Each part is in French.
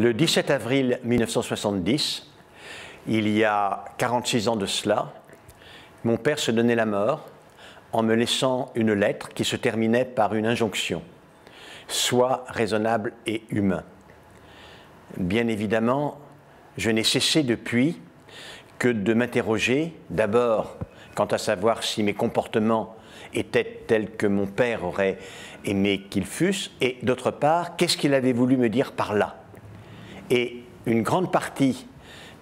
Le 17 avril 1970, il y a 46 ans de cela, mon père se donnait la mort en me laissant une lettre qui se terminait par une injonction Sois raisonnable et humain. Bien évidemment, je n'ai cessé depuis que de m'interroger, d'abord quant à savoir si mes comportements étaient tels que mon père aurait aimé qu'ils fussent, et d'autre part, qu'est-ce qu'il avait voulu me dire par là? Et une grande partie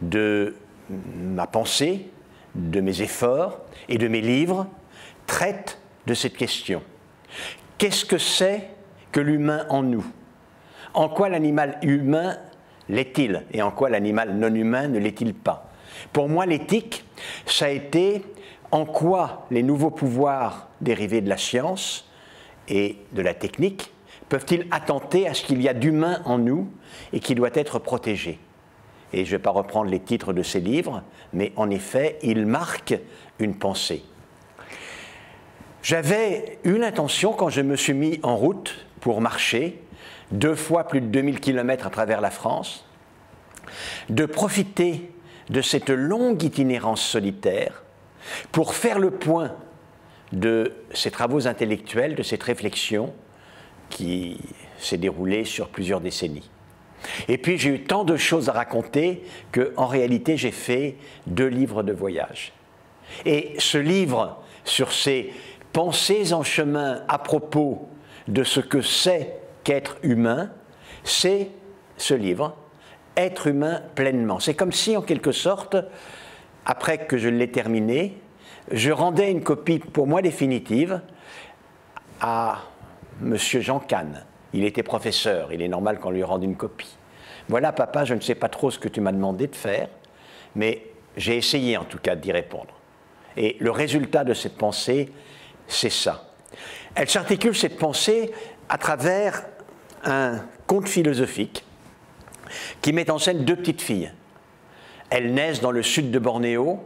de ma pensée, de mes efforts et de mes livres traite de cette question. Qu'est-ce que c'est que l'humain en nous? En quoi l'animal humain l'est-il? Et en quoi l'animal non humain ne l'est-il pas? Pour moi, l'éthique, ça a été en quoi les nouveaux pouvoirs dérivés de la science et de la technique peuvent-ils attenter à ce qu'il y a d'humain en nous et qui doit être protégé? Et je ne vais pas reprendre les titres de ces livres, mais en effet, ils marquent une pensée. J'avais eu l'intention, quand je me suis mis en route pour marcher, deux fois plus de 2000 km à travers la France, de profiter de cette longue itinérance solitaire pour faire le point de ces travaux intellectuels, de cette réflexion qui s'est déroulée sur plusieurs décennies. Et puis j'ai eu tant de choses à raconter qu'en réalité j'ai fait deux livres de voyage. Et ce livre sur ces pensées en chemin à propos de ce que c'est qu'être humain, c'est ce livre, Être humain pleinement. C'est comme si en quelque sorte, après que je l'ai terminé, je rendais une copie pour moi définitive à M. Jean Kahn. Il était professeur, il est normal qu'on lui rende une copie. Voilà, papa, je ne sais pas trop ce que tu m'as demandé de faire, mais j'ai essayé en tout cas d'y répondre. Et le résultat de cette pensée, c'est ça. Elle s'articule, cette pensée, à travers un conte philosophique qui met en scène deux petites filles. Elles naissent dans le sud de Bornéo,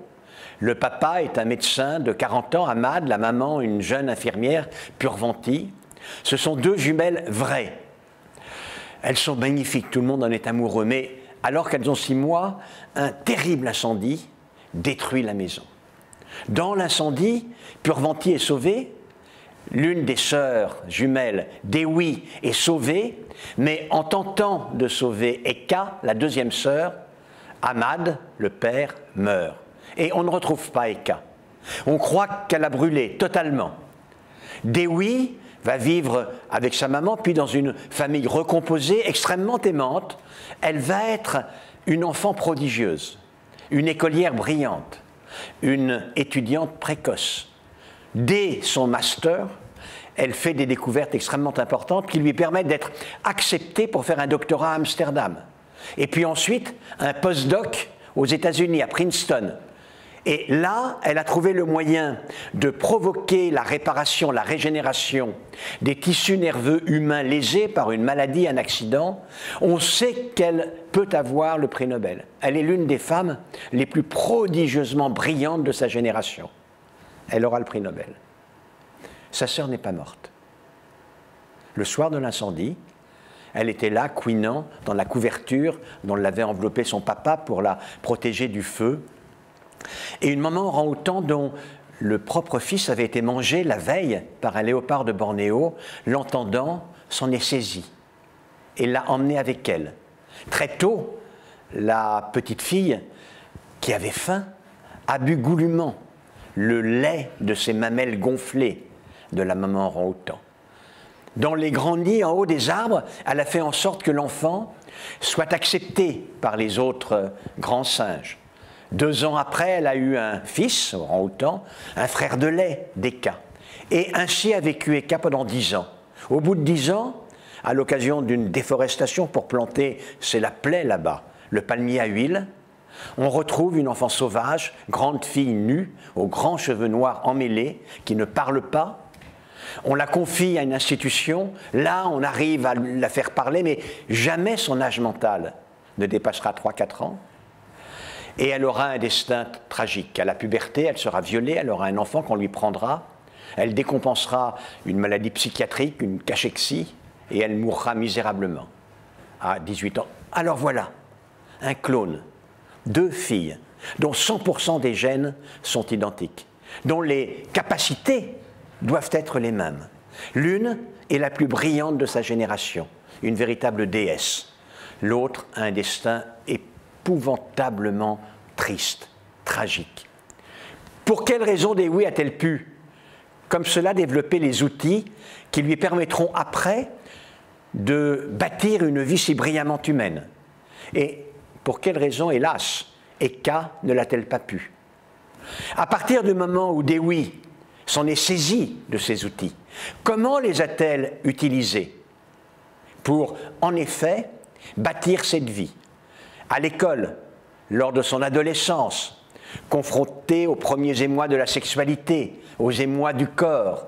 le papa est un médecin de 40 ans, Ahmad, la maman une jeune infirmière, Purvanti. Ce sont deux jumelles vraies. Elles sont magnifiques, tout le monde en est amoureux, mais alors qu'elles ont six mois, un terrible incendie détruit la maison. Dans l'incendie, Purvanti est sauvée, l'une des sœurs jumelles, Dewi, est sauvée, mais en tentant de sauver Eka, la deuxième sœur, Ahmad, le père, meurt et on ne retrouve pas Eka. On croit qu'elle a brûlé totalement. Dewi va vivre avec sa maman, puis dans une famille recomposée, extrêmement aimante. Elle va être une enfant prodigieuse, une écolière brillante, une étudiante précoce. Dès son master, elle fait des découvertes extrêmement importantes qui lui permettent d'être acceptée pour faire un doctorat à Amsterdam. Et puis ensuite, un postdoc aux États-Unis, à Princeton, et là, elle a trouvé le moyen de provoquer la réparation, la régénération des tissus nerveux humains lésés par une maladie, un accident. On sait qu'elle peut avoir le prix Nobel. Elle est l'une des femmes les plus prodigieusement brillantes de sa génération. Elle aura le prix Nobel. Sa sœur n'est pas morte. Le soir de l'incendie, elle était là, couinant, dans la couverture dont l'avait enveloppé son papa pour la protéger du feu et une maman orang-outan dont le propre fils avait été mangé la veille par un léopard de Bornéo, l'entendant, s'en est saisi et l'a emmené avec elle. Très tôt, la petite fille, qui avait faim, a bu goulûment le lait de ses mamelles gonflées de la maman orang-outan. Dans les grands nids en haut des arbres, elle a fait en sorte que l'enfant soit accepté par les autres grands singes. Deux ans après, elle a eu un fils, en autant, un frère de lait, d'Eka. Et ainsi a vécu Eka pendant dix ans. Au bout de dix ans, à l'occasion d'une déforestation pour planter, c'est la plaie là-bas, le palmier à huile, on retrouve une enfant sauvage, grande fille nue, aux grands cheveux noirs emmêlés, qui ne parle pas. On la confie à une institution, là on arrive à la faire parler, mais jamais son âge mental ne dépassera 3-4 ans et elle aura un destin tragique. À la puberté, elle sera violée, elle aura un enfant qu'on lui prendra, elle décompensera une maladie psychiatrique, une cachexie, et elle mourra misérablement. à 18 ans. Alors voilà, un clone, deux filles, dont 100% des gènes sont identiques, dont les capacités doivent être les mêmes. L'une est la plus brillante de sa génération, une véritable déesse. L'autre a un destin épouvantablement triste, tragique. Pour quelle raison Dewey a-t-elle pu, comme cela, développer les outils qui lui permettront après de bâtir une vie si brillamment humaine? Et pour quelle raison, hélas, Eka ne l'a-t-elle pas pu? À partir du moment où Dewey s'en est saisi de ces outils, comment les a-t-elle utilisés pour, en effet, bâtir cette vie? À l'école, lors de son adolescence, confrontée aux premiers émois de la sexualité, aux émois du corps,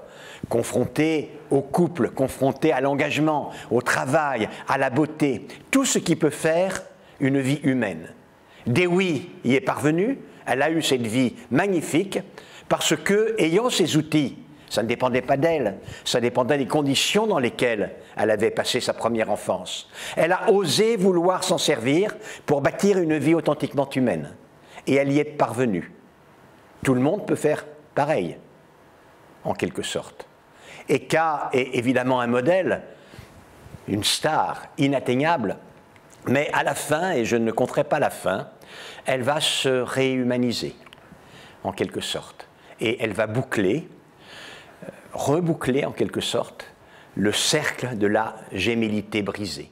confronté au couple, confronté à l'engagement, au travail, à la beauté, tout ce qui peut faire une vie humaine. Dewey y est parvenue, elle a eu cette vie magnifique parce que, ayant ces outils, ça ne dépendait pas d'elle, ça dépendait des conditions dans lesquelles elle avait passé sa première enfance. Elle a osé vouloir s'en servir pour bâtir une vie authentiquement humaine. Et elle y est parvenue. Tout le monde peut faire pareil, en quelque sorte. Eka est évidemment un modèle, une star inatteignable, mais à la fin, et je ne compterai pas la fin, elle va se réhumaniser, en quelque sorte. Et elle va boucler, reboucler en quelque sorte, le cercle de la gémilité brisée.